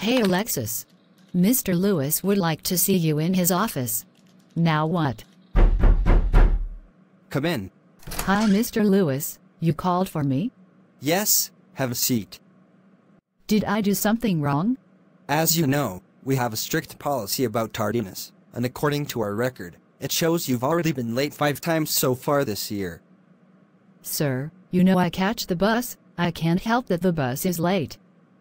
Hey Alexis. Mr. Lewis would like to see you in his office. Now what? Come in. Hi Mr. Lewis, you called for me? Yes, have a seat. Did I do something wrong? As you know, we have a strict policy about tardiness, and according to our record, it shows you've already been late five times so far this year. Sir, you know I catch the bus, I can't help that the bus is late.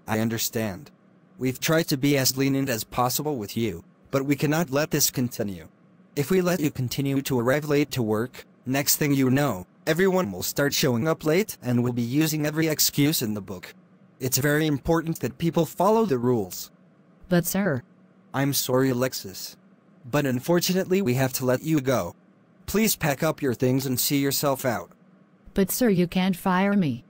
I understand. We've tried to be as lenient as possible with you, but we cannot let this continue. If we let you continue to arrive late to work, next thing you know, everyone will start showing up late and will be using every excuse in the book. It's very important that people follow the rules. But sir, I'm sorry, Alexis. But unfortunately, we have to let you go. Please pack up your things and see yourself out. but sir you can't fire me.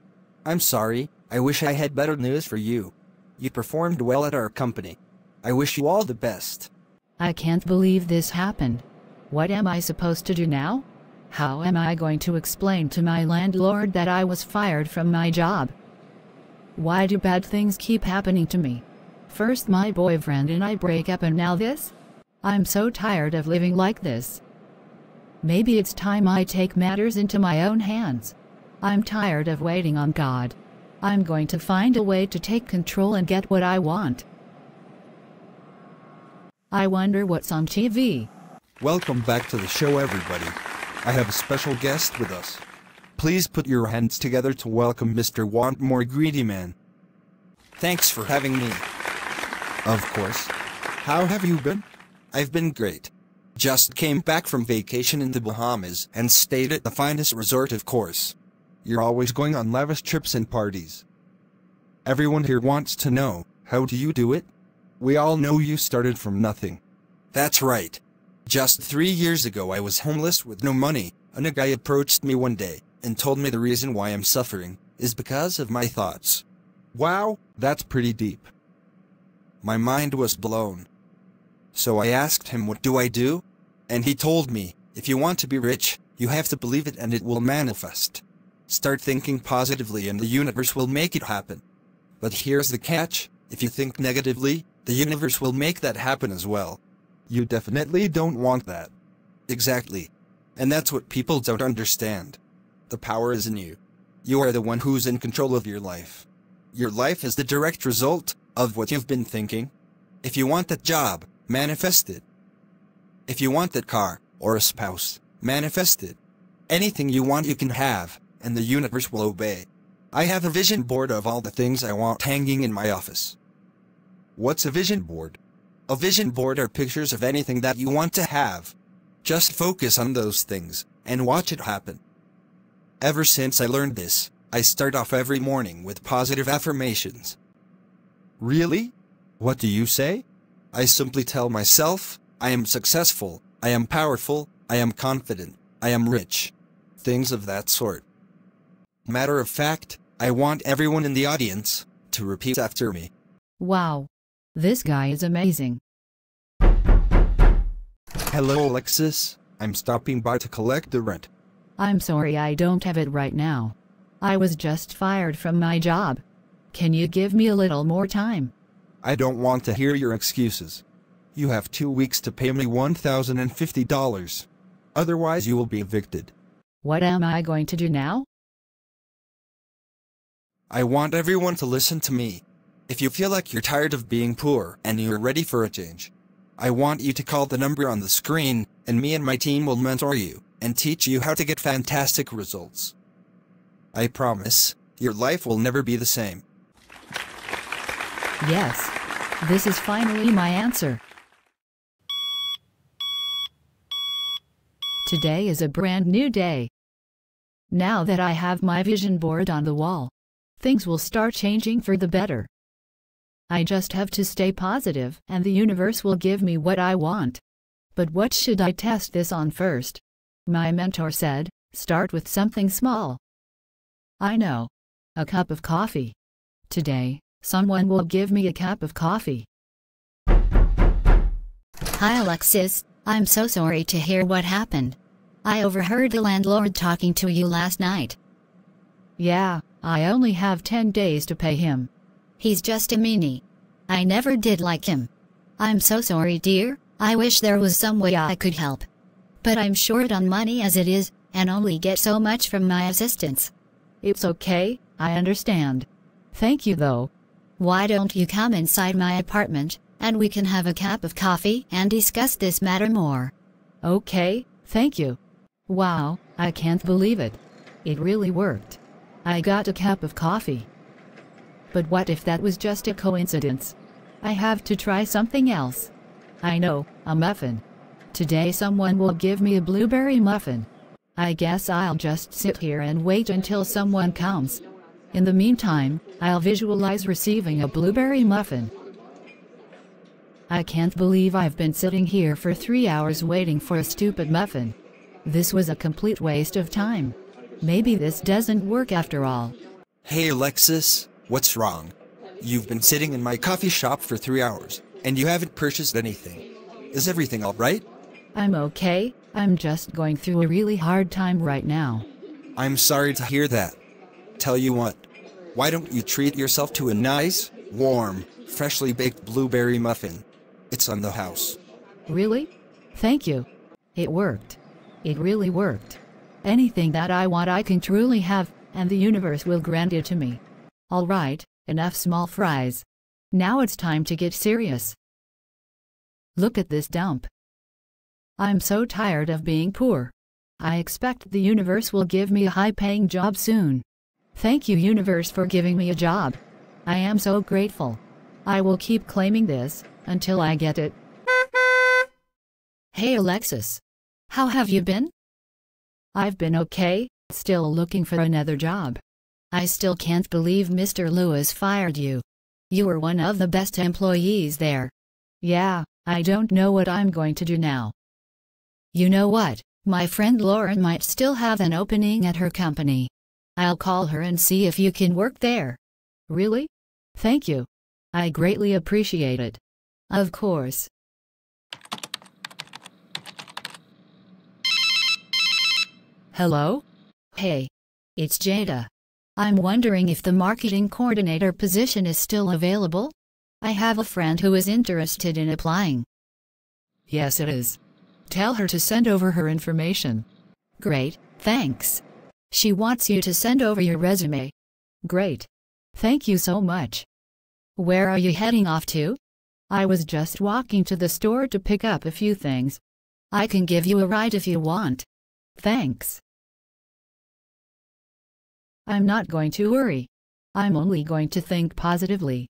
I'm sorry, I wish I had better news for you. You performed well at our company. I wish you all the best. I can't believe this happened. What am I supposed to do now? How am I going to explain to my landlord that I was fired from my job? Why do bad things keep happening to me? First my boyfriend and I break up and now this? I'm so tired of living like this. Maybe it's time I take matters into my own hands. I'm tired of waiting on God. I'm going to find a way to take control and get what I want. I wonder what's on TV. Welcome back to the show, everybody. I have a special guest with us. Please put your hands together to welcome Mr. Want More Greedy Man. Thanks for having me. Of course. How have you been? I've been great. Just came back from vacation in the Bahamas and stayed at the finest resort, of course. You're always going on lavish trips and parties. Everyone here wants to know, how do you do it? We all know you started from nothing. That's right. Just three years ago, I was homeless with no money, and a guy approached me one day and told me the reason why I'm suffering is because of my thoughts. Wow, that's pretty deep. My mind was blown. So I asked him, What do I do? And he told me, If you want to be rich, you have to believe it and it will manifest. Start thinking positively and the universe will make it happen. But here's the catch if you think negatively, the universe will make that happen as well. You definitely don't want that. Exactly. And that's what people don't understand. The power is in you. You are the one who's in control of your life. Your life is the direct result of what you've been thinking. If you want that job, manifest it. If you want that car, or a spouse, manifest it. Anything you want you can have, and the universe will obey. I have a vision board of all the things I want hanging in my office. What's a vision board? A vision board are pictures of anything that you want to have. Just focus on those things, and watch it happen. Ever since I learned this, I start off every morning with positive affirmations. Really? What do you say? I simply tell myself, I am successful, I am powerful, I am confident, I am rich. Things of that sort. Matter of fact, I want everyone in the audience to repeat after me. Wow. This guy is amazing. Hello, Alexis. I'm stopping by to collect the rent. I'm sorry I don't have it right now. I was just fired from my job. Can you give me a little more time? I don't want to hear your excuses. You have two weeks to pay me $1,050. Otherwise, you will be evicted. What am I going to do now? I want everyone to listen to me. If you feel like you're tired of being poor and you're ready for a change, I want you to call the number on the screen, and me and my team will mentor you and teach you how to get fantastic results. I promise, your life will never be the same. Yes. This is finally my answer. Today is a brand new day. Now that I have my vision board on the wall, things will start changing for the better. I just have to stay positive and the universe will give me what I want. But what should I test this on first? My mentor said, start with something small. I know. A cup of coffee. Today, someone will give me a cup of coffee. Hi Alexis, I'm so sorry to hear what happened. I overheard the landlord talking to you last night. Yeah, I only have 10 days to pay him. He's just a meanie. I never did like him. I'm so sorry, dear. I wish there was some way I could help. But I'm short on money as it is, and only get so much from my assistance. It's okay, I understand. Thank you though. Why don't you come inside my apartment, and we can have a cup of coffee and discuss this matter more? Okay, thank you. Wow, I can't believe it. It really worked. I got a cup of coffee. But what if that was just a coincidence? I have to try something else. I know, a muffin. Today someone will give me a blueberry muffin. I guess I'll just sit here and wait until someone comes. In the meantime, I'll visualize receiving a blueberry muffin. I can't believe I've been sitting here for three hours waiting for a stupid muffin. This was a complete waste of time. Maybe this doesn't work after all. Hey Alexis, what's wrong? You've been sitting in my coffee shop for three hours, and you haven't purchased anything. Is everything alright? I'm okay, I'm just going through a really hard time right now. I'm sorry to hear that. Tell you what, why don't you treat yourself to a nice, warm, freshly baked blueberry muffin? It's on the house. Really? Thank you. It worked. It really worked. Anything that I want I can truly have, and the universe will grant it to me. Alright, enough small fries. Now it's time to get serious. Look at this dump. I'm so tired of being poor. I expect the universe will give me a high paying job soon. Thank you, universe, for giving me a job. I am so grateful. I will keep claiming this until I get it. Hey, Alexis. How have you been? I've been okay, still looking for another job. I still can't believe Mr. Lewis fired you. You were one of the best employees there. Yeah, I don't know what I'm going to do now. You know what? My friend Lauren might still have an opening at her company. I'll call her and see if you can work there. Really? Thank you. I greatly appreciate it. Of course. Hello? Hey. It's Jada. I'm wondering if the marketing coordinator position is still available? I have a friend who is interested in applying. Yes, it is. Tell her to send over her information. Great, thanks. She wants you to send over your resume. Great. Thank you so much. Where are you heading off to? I was just walking to the store to pick up a few things. I can give you a ride if you want. Thanks. I'm not going to worry. I'm only going to think positively.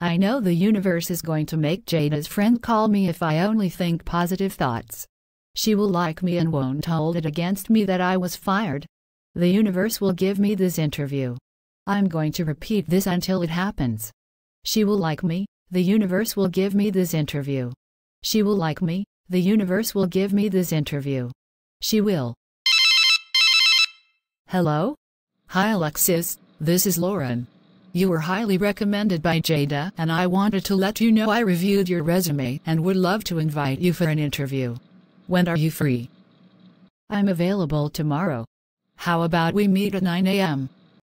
I know the universe is going to make Jada's friend call me if I only think positive thoughts. She will like me and won't hold it against me that I was fired. The universe will give me this interview. I'm going to repeat this until it happens. She will like me, the universe will give me this interview. She will like me, the universe will give me this interview. She will. Hello? Hi Alexis, this is Lauren. You were highly recommended by Jada and I wanted to let you know I reviewed your resume and would love to invite you for an interview. When are you free? I'm available tomorrow. How about we meet at 9 a.m.?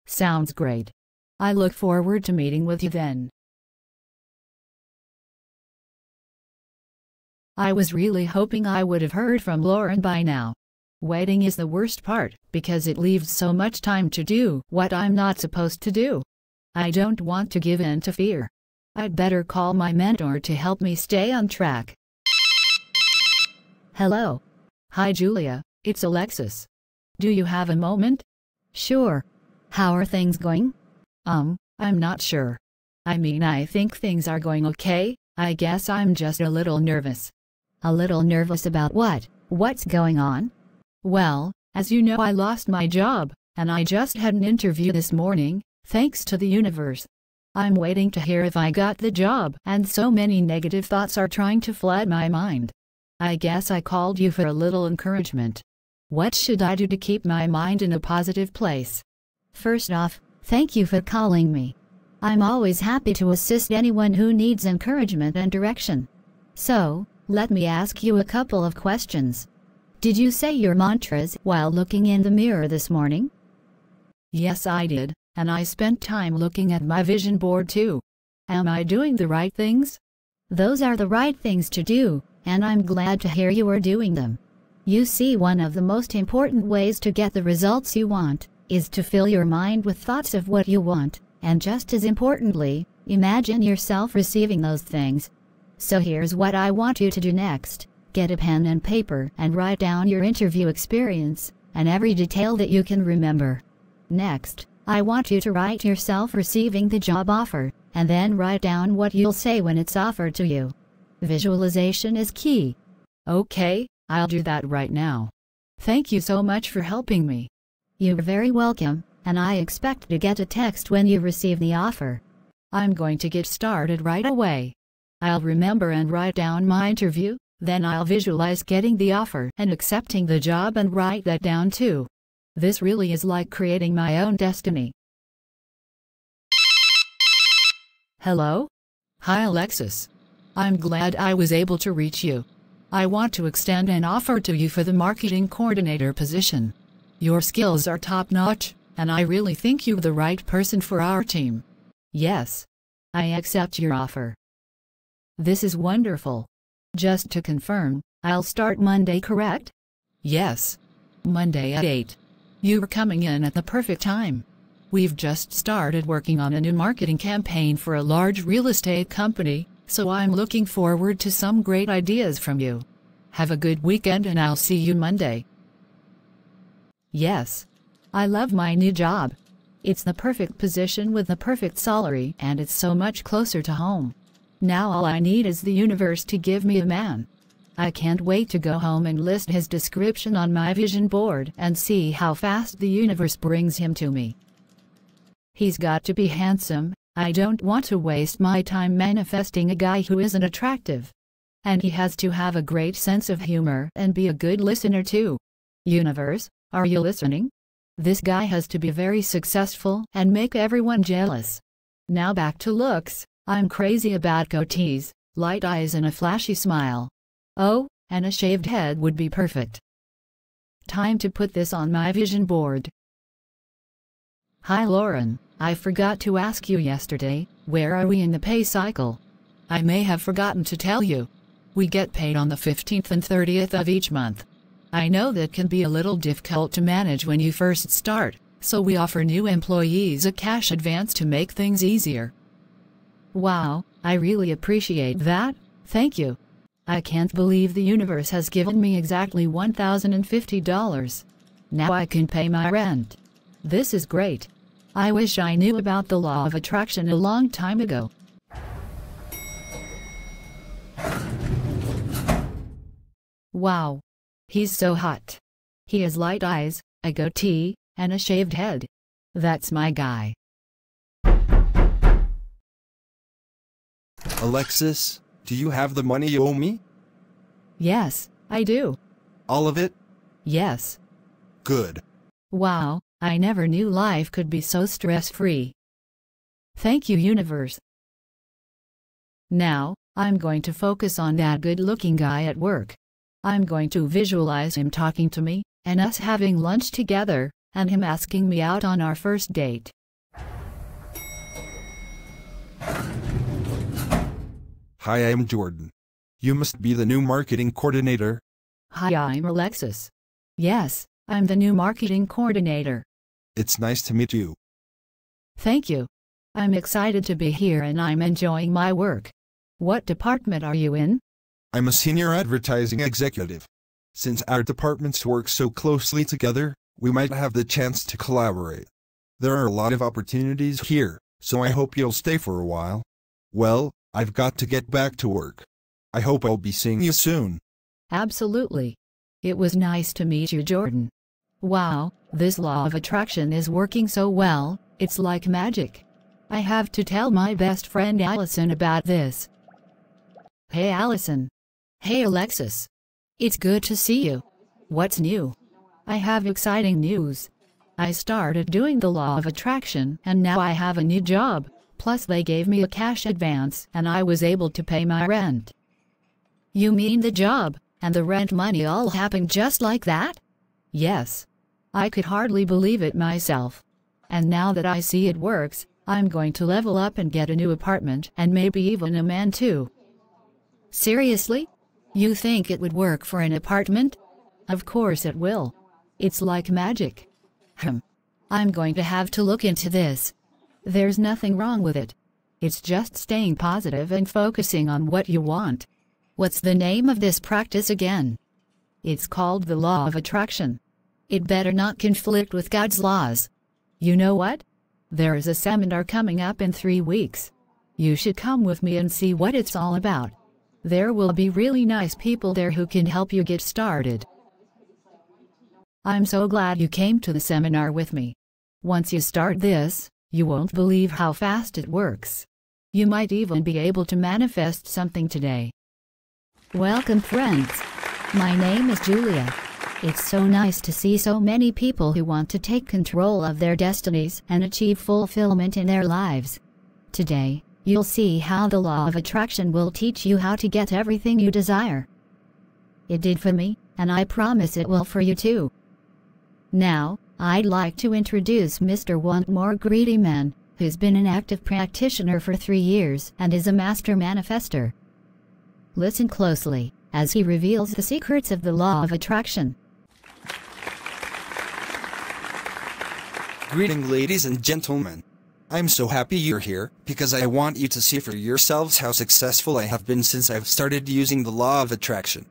Sounds great. I look forward to meeting with you then. I was really hoping I would have heard from Lauren by now. Waiting is the worst part, because it leaves so much time to do what I'm not supposed to do. I don't want to give in to fear. I'd better call my mentor to help me stay on track. Hello. Hi Julia, it's Alexis. Do you have a moment? Sure. How are things going? Um, I'm not sure. I mean, I think things are going okay, I guess I'm just a little nervous. A little nervous about what? What's going on? Well, as you know, I lost my job, and I just had an interview this morning, thanks to the universe. I'm waiting to hear if I got the job, and so many negative thoughts are trying to flood my mind. I guess I called you for a little encouragement. What should I do to keep my mind in a positive place? First off, thank you for calling me. I'm always happy to assist anyone who needs encouragement and direction. So, let me ask you a couple of questions. Did you say your mantras while looking in the mirror this morning? Yes, I did, and I spent time looking at my vision board too. Am I doing the right things? Those are the right things to do, and I'm glad to hear you are doing them. You see, one of the most important ways to get the results you want is to fill your mind with thoughts of what you want, and just as importantly, imagine yourself receiving those things. So here's what I want you to do next get a pen and paper and write down your interview experience and every detail that you can remember. Next, I want you to write yourself receiving the job offer, and then write down what you'll say when it's offered to you. Visualization is key. Okay, I'll do that right now. Thank you so much for helping me. You're very welcome, and I expect to get a text when you receive the offer. I'm going to get started right away. I'll remember and write down my interview, then I'll visualize getting the offer and accepting the job and write that down too. This really is like creating my own destiny. Hello? Hi Alexis. I'm glad I was able to reach you. I want to extend an offer to you for the marketing coordinator position. Your skills are top notch, and I really think you're the right person for our team. Yes. I accept your offer. This is wonderful. Just to confirm, I'll start Monday, correct? Yes. Monday at 8. You're coming in at the perfect time. We've just started working on a new marketing campaign for a large real estate company, so I'm looking forward to some great ideas from you. Have a good weekend and I'll see you Monday. Yes. I love my new job. It's the perfect position with the perfect salary and it's so much closer to home. Now all I need is the universe to give me a man. I can't wait to go home and list his description on my vision board and see how fast the universe brings him to me. He's got to be handsome, I don't want to waste my time manifesting a guy who isn't attractive. And he has to have a great sense of humor and be a good listener too. Universe, are you listening? This guy has to be very successful and make everyone jealous. Now back to looks, I'm crazy about goatees, light eyes and a flashy smile. Oh, and a shaved head would be perfect. Time to put this on my vision board. Hi Lauren, I forgot to ask you yesterday, where are we in the pay cycle? I may have forgotten to tell you. We get paid on the 15th and 30th of each month. I know that can be a little difficult to manage when you first start, so we offer new employees a cash advance to make things easier. Wow, I really appreciate that, thank you. I can't believe the universe has given me exactly $1,050. Now I can pay my rent. This is great. I wish I knew about the law of attraction a long time ago. Wow. He's so hot. He has light eyes, a goatee, and a shaved head. That's my guy. Alexis, do you have the money you owe me? Yes, I do. All of it? Yes. Good. Wow, I never knew life could be so stress free. Thank you, universe. Now, I'm going to focus on that good looking guy at work. I'm going to visualize him talking to me, and us having lunch together, and him asking me out on our first date. Hi, I'm Jordan. You must be the new marketing coordinator. Hi, I'm Alexis. Yes, I'm the new marketing coordinator. It's nice to meet you. Thank you. I'm excited to be here and I'm enjoying my work. What department are you in? I'm a senior advertising executive. Since our departments work so closely together, we might have the chance to collaborate. There are a lot of opportunities here, so I hope you'll stay for a while. Well, I've got to get back to work. I hope I'll be seeing you soon. Absolutely. It was nice to meet you, Jordan. Wow, this law of attraction is working so well, it's like magic. I have to tell my best friend Allison about this. Hey Allison. Hey Alexis. It's good to see you. What's new? I have exciting news. I started doing the law of attraction and now I have a new job. Plus they gave me a cash advance and I was able to pay my rent. You mean the job and the rent money all happened just like that? Yes. I could hardly believe it myself. And now that I see it works, I'm going to level up and get a new apartment and maybe even a man too. Seriously? You think it would work for an apartment? Of course it will. It's like magic. Hmm. I'm going to have to look into this. There's nothing wrong with it. It's just staying positive and focusing on what you want. What's the name of this practice again? It's called the law of attraction. It better not conflict with God's laws. You know what? There is a seminar coming up in three weeks. You should come with me and see what it's all about. There will be really nice people there who can help you get started. I'm so glad you came to the seminar with me. Once you start this, you won't believe how fast it works. You might even be able to manifest something today. Welcome friends. My name is Julia. It's so nice to see so many people who want to take control of their destinies and achieve fulfillment in their lives. Today, you'll see how the law of attraction will teach you how to get everything you desire. It did for me, and I promise it will for you too. Now, I'd like to introduce Mr. Want More Greedy Man, who's been an active practitioner for three years and is a master manifester. Listen closely as he reveals the secrets of the law of attraction. Greeting, ladies and gentlemen. I'm so happy you're here because I want you to see for yourselves how successful I have been since I've started using the law of attraction.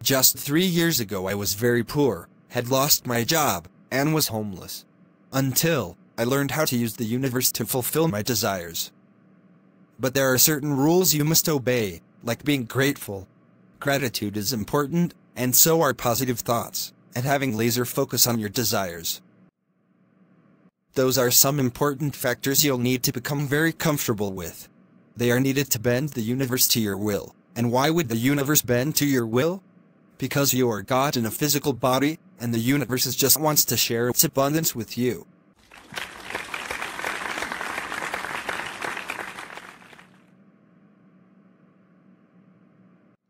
Just three years ago, I was very poor, had lost my job, and was homeless. Until I learned how to use the universe to fulfill my desires. But there are certain rules you must obey, like being grateful. Gratitude is important, and so are positive thoughts, and having laser focus on your desires. Those are some important factors you'll need to become very comfortable with. They are needed to bend the universe to your will. And why would the universe bend to your will? Because you are God in a physical body, and the universe just wants to share its abundance with you.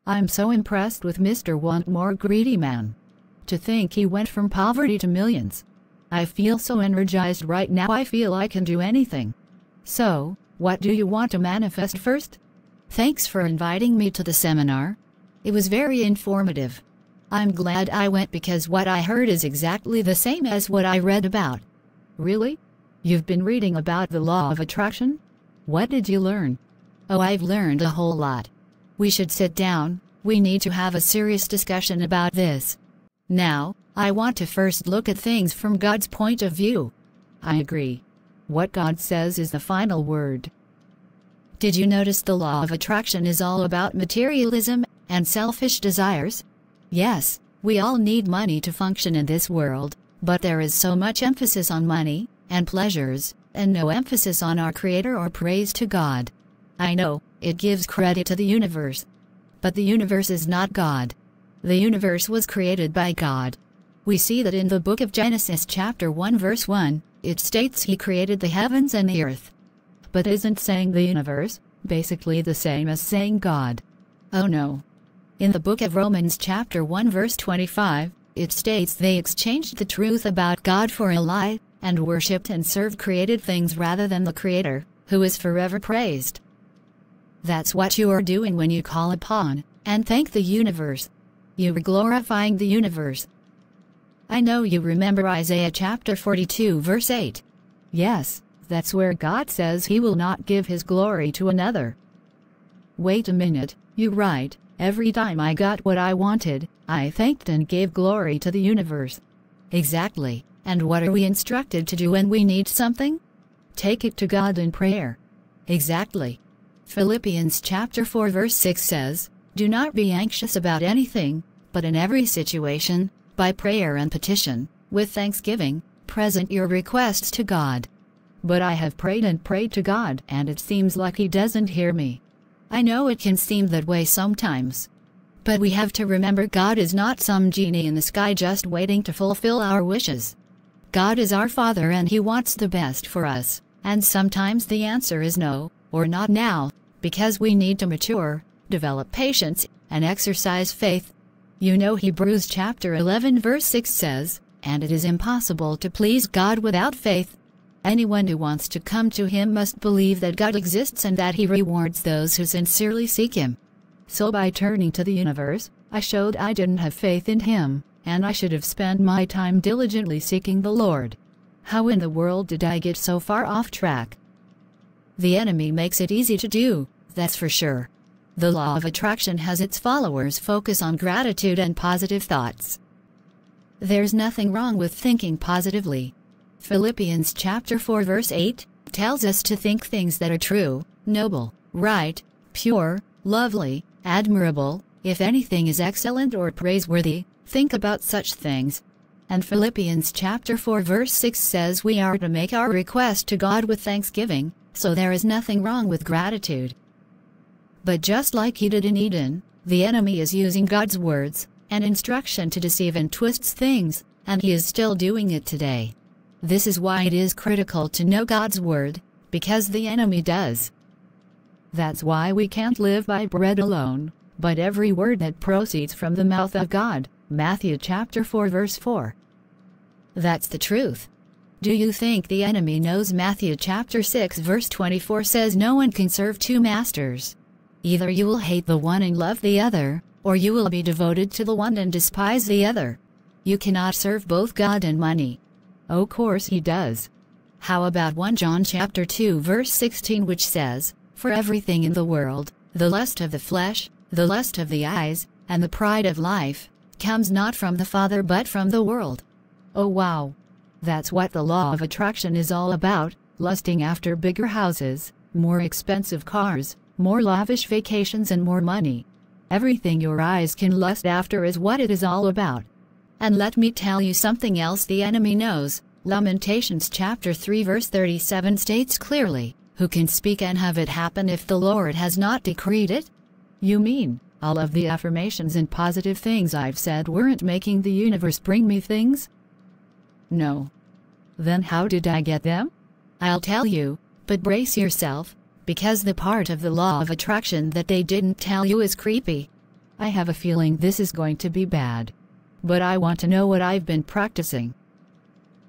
I'm so impressed with Mr. Want More Greedy Man. To think he went from poverty to millions. I feel so energized right now I feel I can do anything. So, what do you want to manifest first? Thanks for inviting me to the seminar. It was very informative. I'm glad I went because what I heard is exactly the same as what I read about. Really? You've been reading about the law of attraction? What did you learn? Oh, I've learned a whole lot. We should sit down, we need to have a serious discussion about this. Now, I want to first look at things from God's point of view. I agree. What God says is the final word. Did you notice the law of attraction is all about materialism and selfish desires? Yes, we all need money to function in this world, but there is so much emphasis on money and pleasures, and no emphasis on our Creator or praise to God. I know, it gives credit to the universe. But the universe is not God. The universe was created by God. We see that in the book of Genesis chapter 1 verse 1, it states he created the heavens and the earth. But isn't saying the universe basically the same as saying God? Oh no. In the book of Romans chapter 1 verse 25, it states they exchanged the truth about God for a lie, and worshipped and served created things rather than the Creator, who is forever praised. That's what you are doing when you call upon and thank the universe. You are glorifying the universe, I know you remember Isaiah chapter 42 verse 8. Yes, that's where God says he will not give his glory to another. Wait a minute, you're right, every time I got what I wanted, I thanked and gave glory to the universe. Exactly, and what are we instructed to do when we need something? Take it to God in prayer. Exactly. Philippians chapter 4 verse 6 says, Do not be anxious about anything, but in every situation, by prayer and petition, with thanksgiving, present your requests to God. But I have prayed and prayed to God, and it seems like He doesn't hear me. I know it can seem that way sometimes. But we have to remember God is not some genie in the sky just waiting to fulfill our wishes. God is our Father and He wants the best for us, and sometimes the answer is no, or not now, because we need to mature, develop patience, and exercise faith you know Hebrews chapter 11 verse 6 says, And it is impossible to please God without faith. Anyone who wants to come to him must believe that God exists and that he rewards those who sincerely seek him. So by turning to the universe, I showed I didn't have faith in him, and I should have spent my time diligently seeking the Lord. How in the world did I get so far off track? The enemy makes it easy to do, that's for sure. The law of attraction has its followers focus on gratitude and positive thoughts. There's nothing wrong with thinking positively. Philippians chapter 4 verse 8 tells us to think things that are true, noble, right, pure, lovely, admirable, if anything is excellent or praiseworthy, think about such things. And Philippians chapter 4 verse 6 says we are to make our request to God with thanksgiving, so there is nothing wrong with gratitude. But just like he did in Eden, the enemy is using God's words and instruction to deceive and twists things, and he is still doing it today. This is why it is critical to know God's word, because the enemy does. That's why we can't live by bread alone, but every word that proceeds from the mouth of God. Matthew chapter 4 verse 4. That's the truth. Do you think the enemy knows Matthew chapter 6 verse 24 says no one can serve two masters? Either you will hate the one and love the other, or you will be devoted to the one and despise the other. You cannot serve both God and money. Oh, course he does. How about 1 John chapter 2 verse 16 which says, For everything in the world, the lust of the flesh, the lust of the eyes, and the pride of life, comes not from the Father but from the world. Oh wow. That's what the law of attraction is all about, lusting after bigger houses, more expensive cars, more lavish vacations and more money. Everything your eyes can lust after is what it is all about. And let me tell you something else the enemy knows. Lamentations chapter 3 verse 37 states clearly, Who can speak and have it happen if the Lord has not decreed it? You mean, all of the affirmations and positive things I've said weren't making the universe bring me things? No. Then how did I get them? I'll tell you, but brace yourself, because the part of the law of attraction that they didn't tell you is creepy. I have a feeling this is going to be bad. But I want to know what I've been practicing.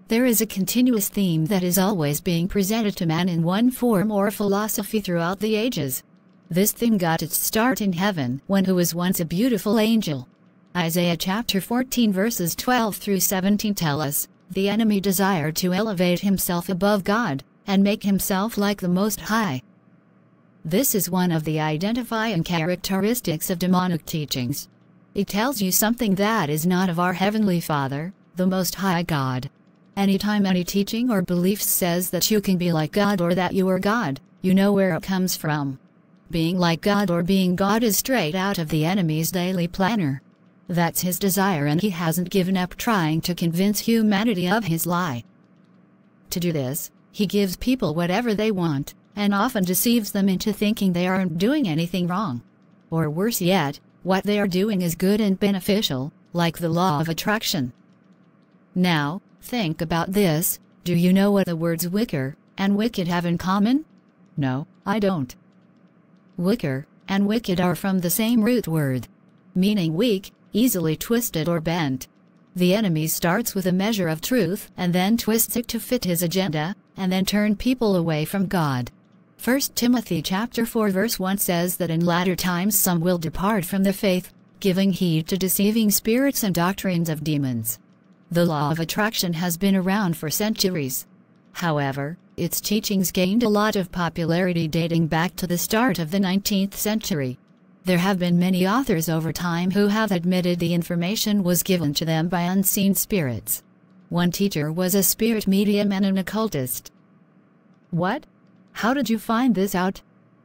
There is a continuous theme that is always being presented to man in one form or philosophy throughout the ages. This theme got its start in heaven when who was once a beautiful angel. Isaiah chapter 14 verses 12 through 17 tell us, the enemy desired to elevate himself above God, and make himself like the Most High. This is one of the identifying characteristics of demonic teachings. It tells you something that is not of our Heavenly Father, the Most High God. Anytime any teaching or belief says that you can be like God or that you are God, you know where it comes from. Being like God or being God is straight out of the enemy's daily planner. That's his desire and he hasn't given up trying to convince humanity of his lie. To do this, he gives people whatever they want, and often deceives them into thinking they aren't doing anything wrong. Or worse yet, what they are doing is good and beneficial, like the law of attraction. Now, think about this, do you know what the words wicker and wicked have in common? No, I don't. Wicker and wicked are from the same root word, meaning weak, easily twisted or bent. The enemy starts with a measure of truth and then twists it to fit his agenda, and then turn people away from God. 1 Timothy chapter 4 verse 1 says that in latter times some will depart from the faith, giving heed to deceiving spirits and doctrines of demons. The law of attraction has been around for centuries. However, its teachings gained a lot of popularity dating back to the start of the 19th century. There have been many authors over time who have admitted the information was given to them by unseen spirits. One teacher was a spirit medium and an occultist. What? How did you find this out?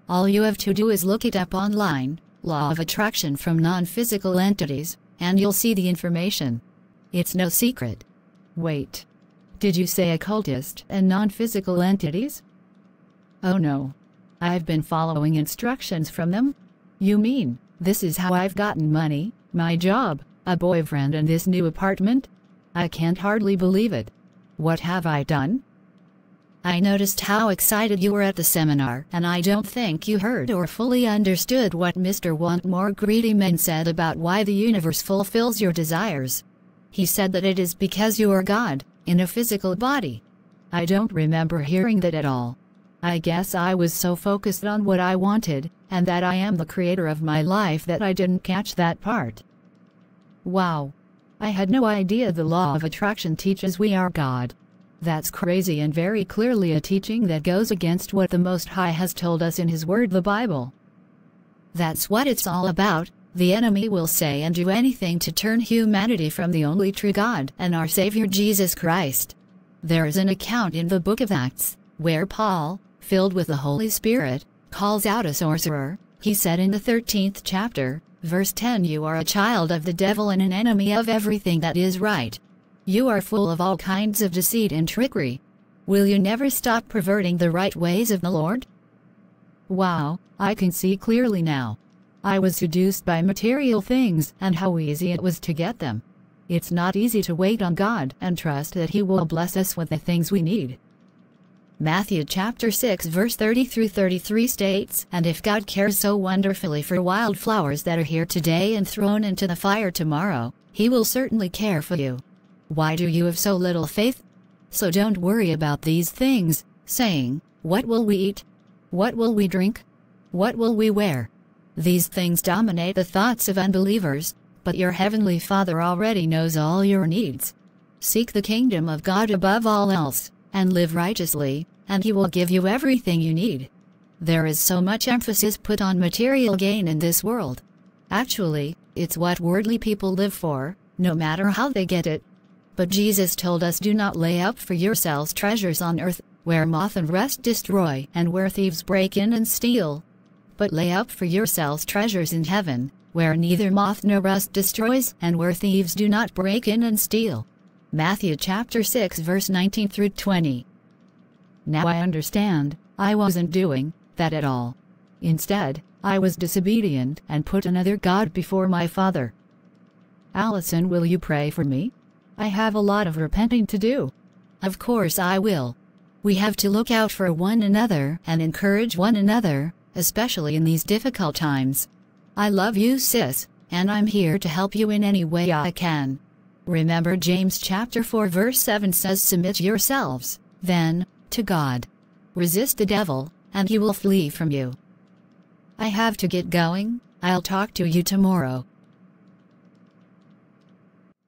All you have to do is look it up online, Law of Attraction from Non-Physical Entities, and you'll see the information. It's no secret. Wait. Did you say occultist and non-physical entities? Oh no. I've been following instructions from them, you mean, this is how I've gotten money, my job, a boyfriend and this new apartment? I can't hardly believe it. What have I done? I noticed how excited you were at the seminar and I don't think you heard or fully understood what Mr. Want More Greedy Man said about why the universe fulfills your desires. He said that it is because you are God, in a physical body. I don't remember hearing that at all. I guess I was so focused on what I wanted, and that I am the creator of my life that I didn't catch that part. Wow. I had no idea the law of attraction teaches we are God. That's crazy and very clearly a teaching that goes against what the Most High has told us in His Word, the Bible. That's what it's all about. The enemy will say and do anything to turn humanity from the only true God and our Savior Jesus Christ. There is an account in the book of Acts, where Paul, filled with the Holy Spirit, calls out a sorcerer. He said in the 13th chapter, verse 10 You are a child of the devil and an enemy of everything that is right. You are full of all kinds of deceit and trickery. Will you never stop perverting the right ways of the Lord? Wow, I can see clearly now. I was seduced by material things and how easy it was to get them. It's not easy to wait on God and trust that He will bless us with the things we need. Matthew chapter 6 verse 30 through 33 states, And if God cares so wonderfully for wildflowers that are here today and thrown into the fire tomorrow, He will certainly care for you. Why do you have so little faith? So don't worry about these things, saying, What will we eat? What will we drink? What will we wear? These things dominate the thoughts of unbelievers, but your heavenly Father already knows all your needs. Seek the kingdom of God above all else, and live righteously, and He will give you everything you need. There is so much emphasis put on material gain in this world. Actually, it's what worldly people live for, no matter how they get it. But Jesus told us do not lay up for yourselves treasures on earth, where moth and rust destroy and where thieves break in and steal, but lay up for yourselves treasures in heaven, where neither moth nor rust destroys and where thieves do not break in and steal. Matthew chapter 6 verse 19 through 20. Now I understand, I wasn't doing that at all. Instead, I was disobedient and put another God before my Father. Allison, will you pray for me? I have a lot of repenting to do. Of course I will. We have to look out for one another and encourage one another especially in these difficult times. I love you sis, and I'm here to help you in any way I can. Remember James chapter 4 verse 7 says submit yourselves, then, to God. Resist the devil, and he will flee from you. I have to get going, I'll talk to you tomorrow.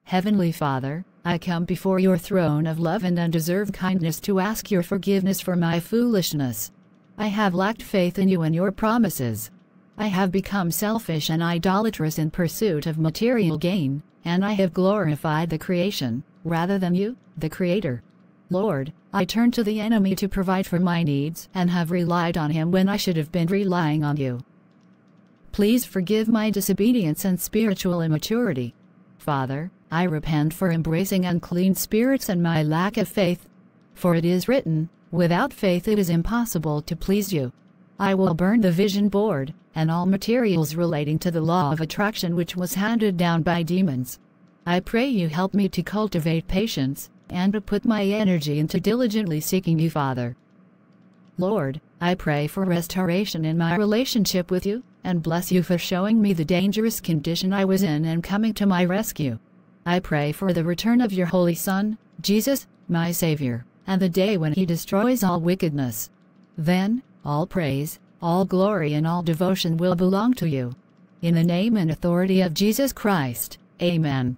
Heavenly Father, I come before your throne of love and undeserved kindness to ask your forgiveness for my foolishness. I have lacked faith in you and your promises. I have become selfish and idolatrous in pursuit of material gain, and I have glorified the creation, rather than you, the Creator. Lord, I turn to the enemy to provide for my needs and have relied on him when I should have been relying on you. Please forgive my disobedience and spiritual immaturity. Father, I repent for embracing unclean spirits and my lack of faith. For it is written, Without faith it is impossible to please you. I will burn the vision board, and all materials relating to the law of attraction which was handed down by demons. I pray you help me to cultivate patience, and to put my energy into diligently seeking you, Father. Lord, I pray for restoration in my relationship with you, and bless you for showing me the dangerous condition I was in and coming to my rescue. I pray for the return of your Holy Son, Jesus, my Savior and the day when he destroys all wickedness. Then, all praise, all glory and all devotion will belong to you. In the name and authority of Jesus Christ, Amen.